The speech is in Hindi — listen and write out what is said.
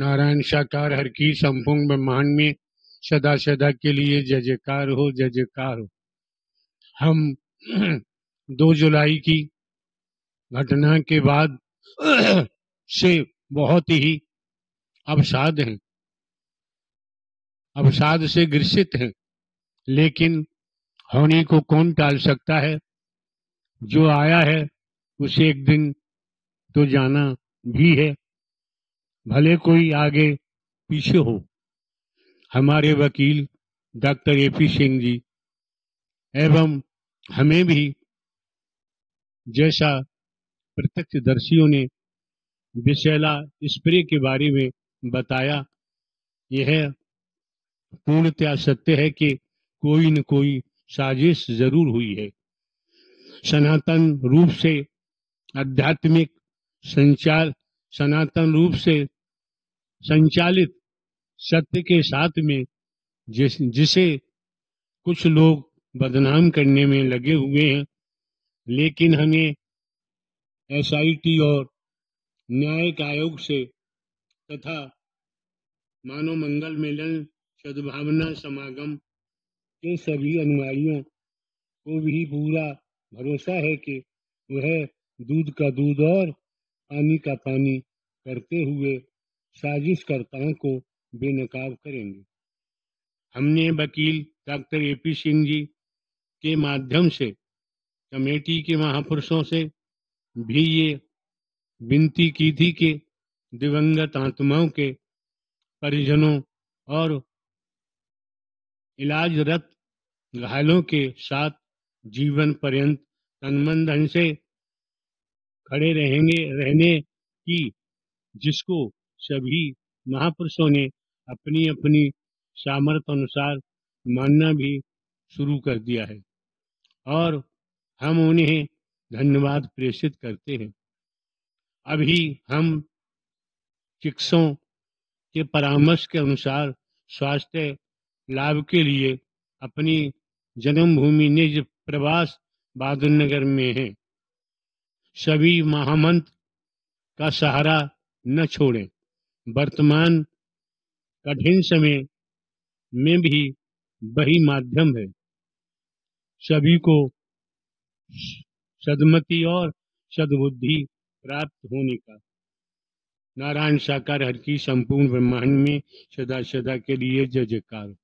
नारायण साकार हर की संपूर्ण ब्रह्मांड में सदा सदा के लिए जय जयकार हो, जय जयकार हो। हम दो जुलाई की घटना के बाद से बहुत ही अवसाद हैं। अवसाद से ग्रसित हैं, लेकिन होने को कौन टाल सकता है? जो आया है, उसे एक दिन तो जाना भी है। भले कोई आगे पीछे हो। हमारे वकील डॉक्टर एपी सिंह जी, एवं हमें भी जैसा प्रत्यक्षदर्शियों ने विशैला स्प्रे के बारे में बताया, यह पूर्णतया सत्य है कि कोई न कोई साजिश ज़रूर हुई है। सनातन रूप से आध्यात्मिक संचार सनातन रूप से संचालित सत्य के साथ में जिस, जिसे कुछ लोग बदनाम करने में लगे हुए हैं, लेकिन हमें एसआईटी और न्यायिक आयोग से तथा मानव मंगल मिलन सद्भावना समागम के सभी अनुयायियों को भी पूरा भरोसा है कि वह दूध का दूध और पानी का पानी करते हुए साजिशकर्ताओं को बेनकाब करेंगे। हमने वकील डॉक्टर एपी सिंह जी के माध्यम से, कमेटी के महापुरुषों से भी ये विनती की थी कि दिवंगत आत्माओं के परिजनों और इलाजरत घायलों के साथ जीवन पर्यंत तनमन धन से खड़े रहेंगे, रहने की जिसको सभी महापुरुषों ने अपनी अपनी सामर्थ्य अनुसार मानना भी शुरू कर दिया है। और हम उन्हें धन्यवाद प्रेषित करते हैं। अभी हम चिकित्सों के परामर्श के अनुसार स्वास्थ्य लाभ के लिए अपनी जन्मभूमि निज प्रवास बहादुर नगर में है। सभी महामंत्र का सहारा न छोड़ें। वर्तमान कठिन समय में भी वही माध्यम है। सभी को सदमति और सदबुद्धि प्राप्त होने का। नारायण साकार हर की संपूर्ण ब्रह्मांड में सदा सदा के लिए जय जयकार।